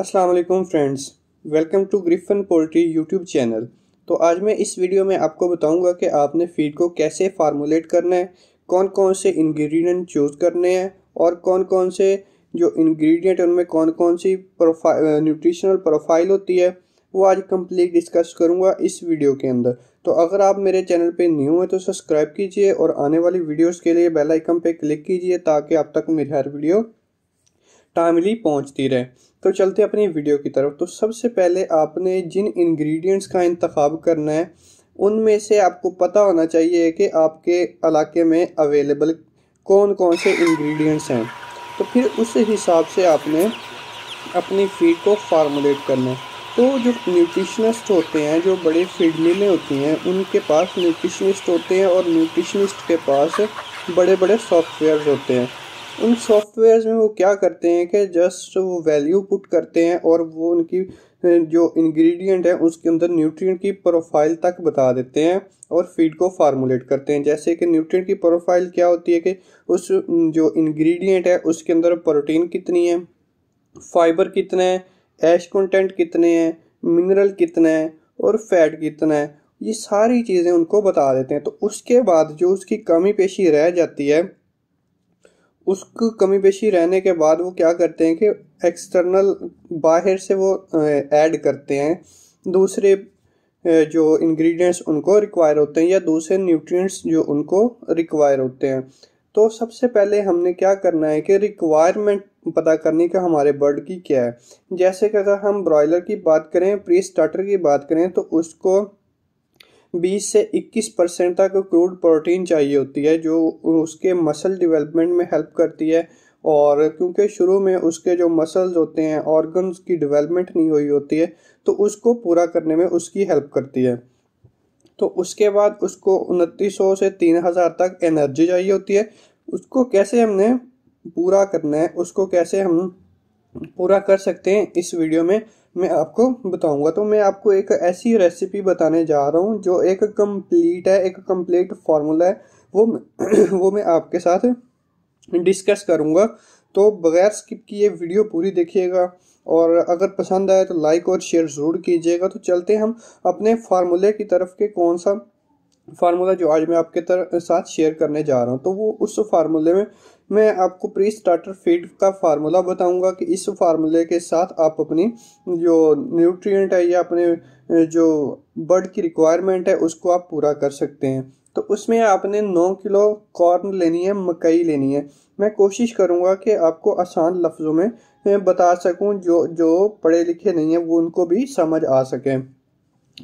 वालेकुम friends welcome to Griffin poultry YouTube channel तो आज मैं इस वीडियो में आपको बताऊँगा कि आपने फ़ीड को कैसे फार्मूलेट करना है कौन कौन से इंग्रेडिएंट चूज़ करने हैं, और कौन कौन से जो इंग्रेडिएंट उनमें कौन कौन सी प्रोफ़ाइल न्यूट्रिशनल प्रोफ़ाइल होती है, वो आज कंप्लीट डिस्कस करूँगा इस वीडियो के अंदर। तो अगर आप मेरे चैनल पे न्यू हैं तो सब्सक्राइब कीजिए और आने वाली वीडियोस के लिए बेल आइकन पे क्लिक कीजिए ताकि आप तक मेरी हर वीडियो टाइमली पहुँचती रहे। तो चलते अपनी वीडियो की तरफ़। तो सबसे पहले आपने जिन इंग्रेडिएंट्स का इंतखब करना है, उनमें से आपको पता होना चाहिए कि आपके इलाके में अवेलेबल कौन कौन से इंग्रेडिएंट्स हैं। तो फिर उस हिसाब से आपने अपनी फ़ीड को फार्मूलेट करना है। तो जो न्यूट्रिशनिस्ट होते हैं, जो बड़े फ़ीड मिलें होती हैं, उनके पास न्यूट्रिशनिस्ट होते हैं और न्यूट्रिशनिस्ट के पास बड़े बड़े सॉफ्टवेयर होते हैं। उन सॉफ्टवेयर में वो क्या करते हैं कि जस्ट वो वैल्यू पुट करते हैं और वो उनकी, जो इंग्रेडिएंट है, उसके अंदर न्यूट्रिएंट की प्रोफ़ाइल तक बता देते हैं और फ़ीड को फार्मूलेट करते हैं। जैसे कि न्यूट्रिएंट की प्रोफ़ाइल क्या होती है कि उस, जो इंग्रेडिएंट है, उसके अंदर प्रोटीन कितनी है फाइबर कितना है एश कंटेंट कितने हैं मिनरल कितना है और फैट कितना है, ये सारी चीज़ें उनको बता देते हैं। तो उसके बाद जो उसकी कमी पेशी रह जाती है उसको कमी पेशी रहने के बाद वो क्या करते हैं कि एक्सटर्नल बाहर से वो ऐड करते हैं। दूसरे जो इंग्रेडिएंट्स उनको रिक्वायर होते हैं या दूसरे न्यूट्रिएंट्स जो उनको रिक्वायर होते हैं। तो सबसे पहले हमने क्या करना है कि रिक्वायरमेंट पता करने का हमारे बर्ड की क्या है। जैसे कि अगर हम ब्रॉयलर की बात करें प्री स्टार्टर की बात करें तो उसको 20 से 21 परसेंट तक क्रूड प्रोटीन चाहिए होती है, जो उसके मसल डेवलपमेंट में हेल्प करती है और क्योंकि शुरू में उसके जो मसल्स होते हैं, ऑर्गन्स की डेवलपमेंट नहीं हुई होती है तो उसको पूरा करने में उसकी हेल्प करती है। तो उसके बाद उसको उनतीस सौ से तीन हज़ार तक एनर्जी चाहिए होती है। उसको कैसे हमने पूरा करना है, उसको कैसे हम पूरा कर सकते हैं इस वीडियो में। मैं आपको बताऊँगा। तो मैं आपको एक ऐसी रेसिपी बताने जा रहा हूँ जो एक कंप्लीट है एक कंप्लीट फार्मूला है। वो वो मैं आपके साथ डिस्कस करूँगा। तो बगैर स्किप किए वीडियो पूरी देखिएगा। और अगर पसंद आए तो लाइक और शेयर ज़रूर कीजिएगा। तो चलते हम अपने फार्मूले की तरफ़ के कौन सा फार्मूला जो आज मैं आपके तर, साथ शेयर करने जा रहा हूँ। तो वो उस फार्मूले में मैं आपको प्री स्टार्टर फ़ीड का फार्मूला बताऊँगा कि इस फार्मूले के साथ आप अपनी जो न्यूट्रिएंट है या अपने जो बर्ड की रिक्वायरमेंट है, उसको आप पूरा कर सकते हैं। तो उसमें आपने 9 किलो कॉर्न लेनी है, मकई लेनी है। मैं कोशिश करूँगा कि आपको आसान लफ्ज़ों में बता सकूँ, जो जो पढ़े लिखे नहीं हैं, वो उनको भी समझ आ सके।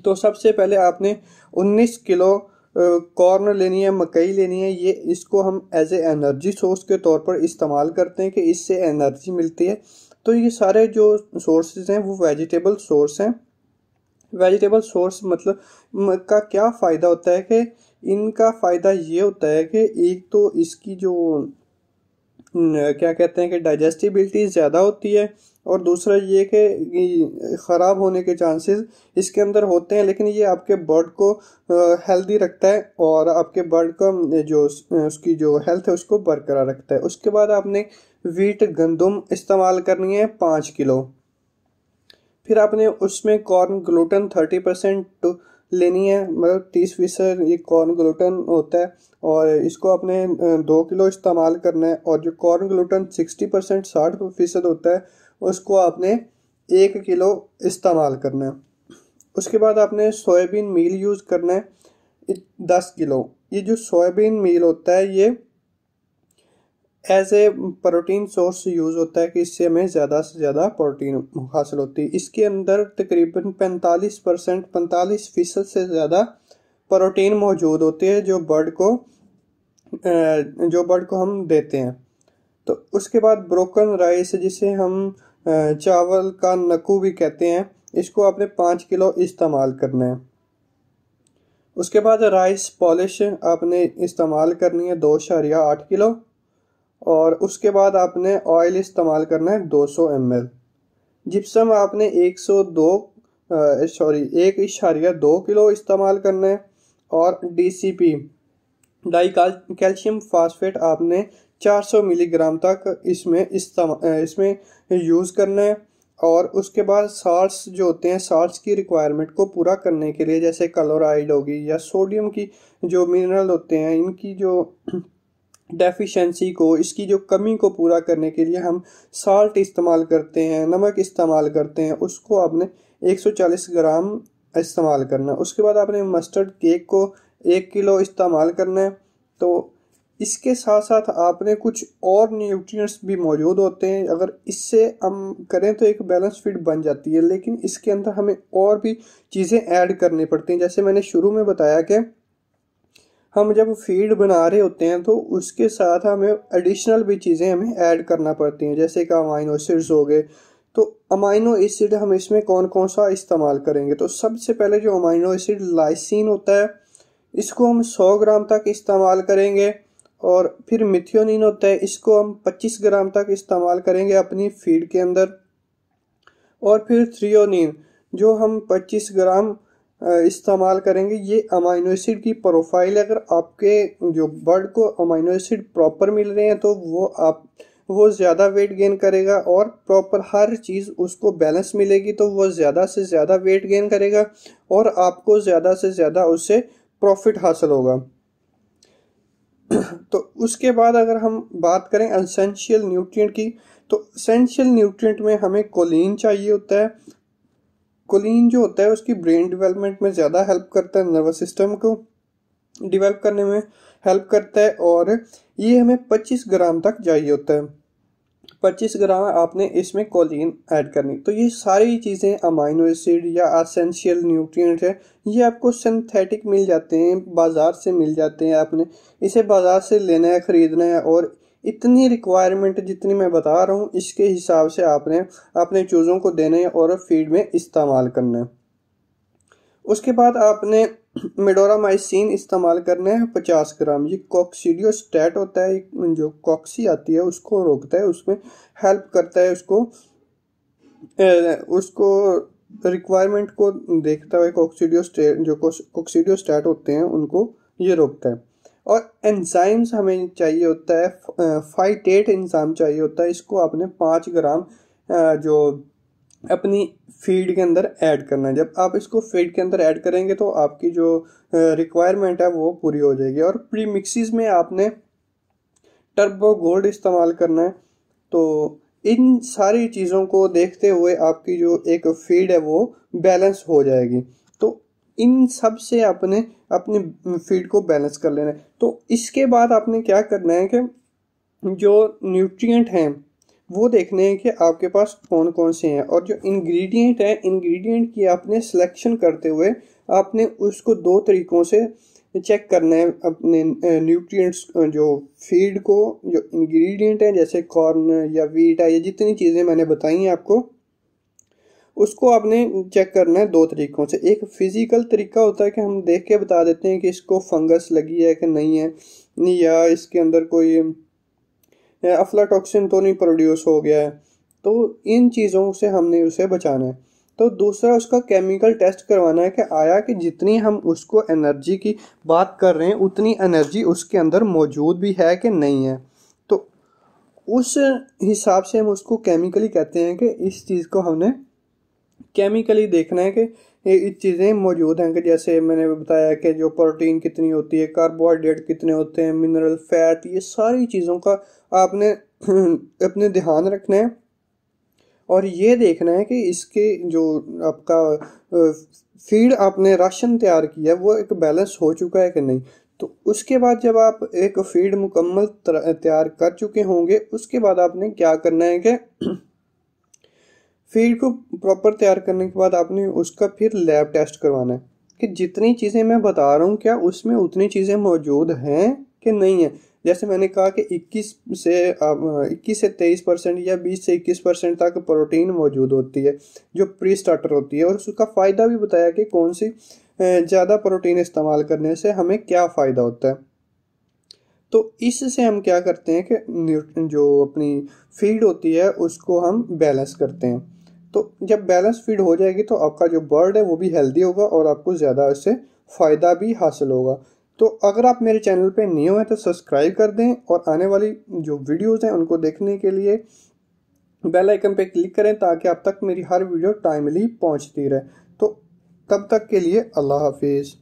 तो सबसे पहले आपने 19 किलो कॉर्न लेनी है, मकई लेनी है, ये इसको हम एज ए एनर्जी सोर्स के तौर पर इस्तेमाल करते हैं कि इससे एनर्जी मिलती है। तो ये सारे जो सोर्सेज हैं, वो वेजिटेबल सोर्स हैं। वेजिटेबल सोर्स मतलब का क्या फ़ायदा होता है कि इनका फ़ायदा ये होता है कि एक तो इसकी जो क्या कहते हैं कि डाइजेस्टिबिलिटी ज़्यादा होती है और दूसरा ये कि ख़राब होने के चांसेस इसके अंदर होते हैं, लेकिन ये आपके बर्ड को हेल्दी रखता है और आपके बर्ड का जो उसकी जो हेल्थ है उसको बरकरार रखता है। उसके बाद आपने वीट गंदम इस्तेमाल करनी है पाँच किलो। फिर आपने उसमें कॉर्न ग्लूटन थर्टी परसेंट लेनी है मतलब तीस फ़ीसद ये कॉर्न ग्लूटन होता है और इसको आपने दो किलो इस्तेमाल करना है और जो कॉर्न ग्लूटन सिक्सटी परसेंट साठ फ़ीसद होता है उसको आपने एक किलो इस्तेमाल करना है। उसके बाद आपने सोयाबीन मील यूज़ करना है दस किलो। ये जो सोयाबीन मील होता है, ये as a protein source use होता है कि इससे हमें ज़्यादा से ज़्यादा प्रोटीन हासिल होती है। इसके अंदर तकरीबन पैंतालीस परसेंट, पैंतालीस फ़ीसद से ज़्यादा प्रोटीन मौजूद होती है जो बर्ड को जो बर्ड को हम देते हैं। तो उसके बाद ब्रोकन राइस जिसे हम चावल का नकू भी कहते हैं। इसको आपने पाँच किलो इस्तेमाल करना है। उसके बाद राइस पॉलिश आपने इस्तेमाल करनी है दो शरिया आठ किलो। और उसके बाद आपने ऑयल इस्तेमाल करना है 200 सौ एम एल। जिप्सम आपने 102 सॉरी, एक इशारिया दो किलो इस्तेमाल करना है। और डीसीपी डाई कैल्शियम फास्फेट आपने 400 मिलीग्राम तक इसमें इसमें यूज़ करना है। और उसके बाद साल्ट्स जो होते हैं, साल्ट्स की रिक्वायरमेंट को पूरा करने के लिए, जैसे क्लोराइड होगी या सोडियम की जो मिनरल होते हैं, इनकी जो डेफिशिएंसी को, इसकी जो कमी को पूरा करने के लिए हम साल्ट इस्तेमाल करते हैं, नमक इस्तेमाल करते हैं, उसको आपने 140 ग्राम इस्तेमाल करना है। उसके बाद आपने मस्टर्ड केक को एक किलो इस्तेमाल करना है। तो इसके साथ साथ आपने कुछ और न्यूट्रिएंट्स भी मौजूद होते हैं। अगर इससे हम करें तो एक बैलेंस फ़ीड बन जाती है, लेकिन इसके अंदर हमें और भी चीज़ें ऐड करनी पड़ती हैं। जैसे मैंने शुरू में बताया कि हम जब फ़ीड बना रहे होते हैं तो उसके साथ हमें एडिशनल भी चीज़ें हमें ऐड करना पड़ती हैं। जैसे कि अमाइनो एसिड्स हो गए। तो अमाइनो एसिड हम इसमें कौन कौन सा इस्तेमाल करेंगे? तो सबसे पहले जो अमाइनो एसिड लाइसिन होता है, इसको हम 100 ग्राम तक इस्तेमाल करेंगे। और फिर मिथियोनिन होता है इसको हम 25 ग्राम तक इस्तेमाल करेंगे अपनी फ़ीड के अंदर। और फिर थ्रियोनिन, जो हम 25 ग्राम इस्तेमाल करेंगे, ये अमाइनो एसिड की प्रोफ़ाइल अगर आपके जो बर्ड को अमाइनो एसिड प्रॉपर मिल रहे हैं तो वो आप, वो ज़्यादा वेट गेन करेगा और प्रॉपर हर चीज़ उसको बैलेंस मिलेगी तो वो ज़्यादा से ज़्यादा वेट गेन करेगा और आपको ज़्यादा से ज़्यादा उससे प्रॉफिट हासिल होगा। तो उसके बाद अगर हम बात करें असेंशियल न्यूट्रिएंट की तो असेंशियल न्यूट्रिएंट में हमें कोलिन चाहिए होता है। कोलिन जो होता है, उसकी ब्रेन डेवलपमेंट में ज़्यादा हेल्प करता है नर्वस सिस्टम को। डेवलप करने में हेल्प करता है और ये हमें 25 ग्राम तक चाहिए होता है। 25 ग्राम आपने इसमें कोलिन ऐड करनी। तो ये सारी चीज़ें अमाइनो एसिड या असेंशियल न्यूट्रिएंट है। ये आपको सिंथेटिक मिल जाते हैं, बाज़ार से मिल जाते हैं आपने। इसे बाज़ार से लेना है, ख़रीदना है और इतनी रिक्वायरमेंट जितनी मैं बता रहा हूँ, इसके हिसाब से आपने अपने चूज़ों को देना और फ़ीड में इस्तेमाल करना है। उसके बाद आपने मेडोरामाइसिन इस्तेमाल करना है पचास ग्राम। ये कॉक्सीडियो स्टैट होता है जो कॉक्सी आती है, उसको रोकता है, उसमें हेल्प करता है, उसको उसको रिक्वायरमेंट को देखता हुए कॉक्सीडियो स्टेट जो कॉक्सीडियो स्टैट होते हैं, उनको ये रोकता है। और एंजाइम्स हमें चाहिए होता है फाइटेट एंजाइम चाहिए होता है, इसको आपने पाँच ग्राम जो अपनी फ़ीड के अंदर ऐड करना है। जब आप इसको फ़ीड के अंदर ऐड करेंगे तो आपकी जो रिक्वायरमेंट है वो पूरी हो जाएगी। और प्री मिक्सिस में आपने टर्बो गोल्ड इस्तेमाल करना है। तो इन सारी चीज़ों को देखते हुए आपकी जो एक फ़ीड है वो बैलेंस हो जाएगी। तो इन सबसे आपने अपनी फ़ीड को बैलेंस कर लेना है। तो इसके बाद आपने क्या करना है कि जो न्यूट्रिएंट हैं वो देखने हैं कि आपके पास कौन कौन से हैं और जो इंग्रेडिएंट है इंग्रेडिएंट की आपने सिलेक्शन करते हुए आपने उसको दो तरीक़ों से चेक करना है अपने न्यूट्रिएंट्स जो फ़ीड को, जो इंग्रेडिएंट है, जैसे कॉर्न या वीट है, या जितनी चीज़ें मैंने बताई हैं आपको, उसको आपने चेक करना है दो तरीक़ों से। एक फ़िज़िकल तरीका होता है कि हम देख के बता देते हैं कि इसको फंगस लगी है कि नहीं है, या इसके अंदर कोई अफ्लाटॉक्सिन तो नहीं प्रोड्यूस हो गया है। तो इन चीज़ों से हमने उसे बचाना है। तो दूसरा, उसका केमिकल टेस्ट करवाना है कि आया कि जितनी हम उसको एनर्जी की बात कर रहे हैं, उतनी एनर्जी उसके अंदर मौजूद भी है कि नहीं है। तो उस हिसाब से हम उसको केमिकली कहते हैं कि इस चीज़ को हमने केमिकली देखना है कि ये चीज़ें मौजूद हैं कि जैसे मैंने बताया कि जो प्रोटीन कितनी होती है कार्बोहाइड्रेट कितने होते हैं मिनरल फैट ये सारी चीज़ों का आपने अपने ध्यान रखना है और ये देखना है कि इसके जो आपका फ़ीड आपने राशन तैयार किया है, वो एक बैलेंस हो चुका है कि नहीं? तो उसके बाद जब आप एक फ़ीड मुकम्मल तैयार कर चुके होंगे, उसके बाद आपने क्या करना है कि फ़ीड को प्रॉपर तैयार करने के बाद आपने उसका फिर लैब टेस्ट करवाना है। कि जितनी चीज़ें मैं बता रहा हूँ, क्या उसमें उतनी चीज़ें मौजूद हैं कि नहीं है? जैसे मैंने कहा कि 21 से 21 से 23 परसेंट या 20 से 21 परसेंट तक प्रोटीन मौजूद होती है, जो प्री स्टार्टर होती है। और उसका फ़ायदा भी बताया कि कौन सी ज़्यादा प्रोटीन इस्तेमाल करने से हमें क्या फ़ायदा होता है। तो इससे हम क्या करते हैं कि जो अपनी फ़ीड होती है, उसको हम बैलेंस करते हैं। तो जब बैलेंस फ़ीड हो जाएगी तो आपका जो बर्ड है, वो भी हेल्दी होगा और आपको ज़्यादा उससे फ़ायदा भी हासिल होगा। तो अगर आप मेरे चैनल पे नए हैं तो सब्सक्राइब कर दें और आने वाली जो वीडियोस हैं, उनको देखने के लिए बेल आइकन पे क्लिक करें ताकि आप तक मेरी हर वीडियो टाइमली पहुँचती रहे। तो तब तक के लिए अल्लाह हाफिज़।